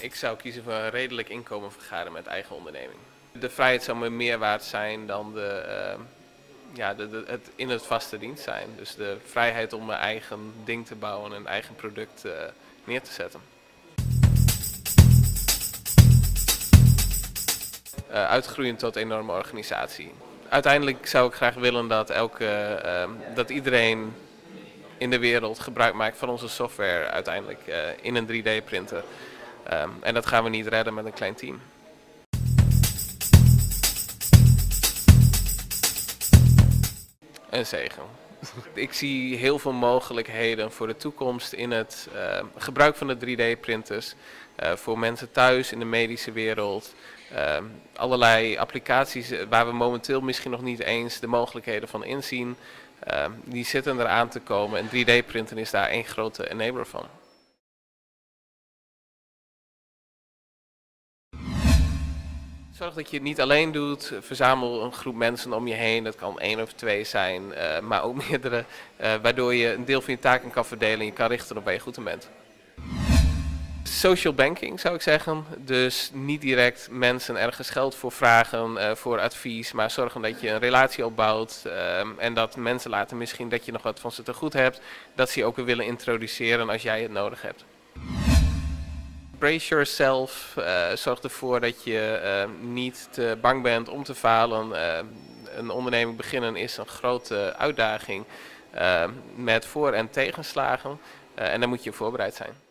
Ik zou kiezen voor een redelijk inkomen vergaren met eigen onderneming. De vrijheid zou me meer waard zijn dan de, uh, ja, het in het vaste dienst zijn. Dus de vrijheid om mijn eigen ding te bouwen en eigen product uh, neer te zetten. Uh, uitgroeien tot enorme organisatie. Uiteindelijk zou ik graag willen dat, elke, dat iedereen in de wereld gebruik maakt van onze software uiteindelijk in een 3D printer. Um, en dat gaan we niet redden met een klein team. Een zegen. Ik zie heel veel mogelijkheden voor de toekomst in het uh, gebruik van de 3D-printers. Uh, voor mensen thuis in de medische wereld. Uh, allerlei applicaties waar we momenteel misschien nog niet eens de mogelijkheden van inzien. die zitten eraan te komen en 3D-printen is daar één grote enabler van. Zorg dat je het niet alleen doet. Verzamel een groep mensen om je heen. Dat kan één of twee zijn, uh, maar ook meerdere. Uh, waardoor je een deel van je taken kan verdelen en je kan richten op waar je goed in bent. Social banking zou ik zeggen. Dus niet direct mensen ergens geld voor vragen, uh, voor advies. Maar zorgen dat je een relatie opbouwt. en dat mensen laten misschien dat je nog wat van ze te goed hebt. Dat ze je ook weer willen introduceren als jij het nodig hebt brace yourself. Uh, zorg ervoor dat je uh, niet te bang bent om te falen. Uh, een onderneming beginnen is een grote uitdaging met voor- en tegenslagen. en daar moet je voorbereid zijn.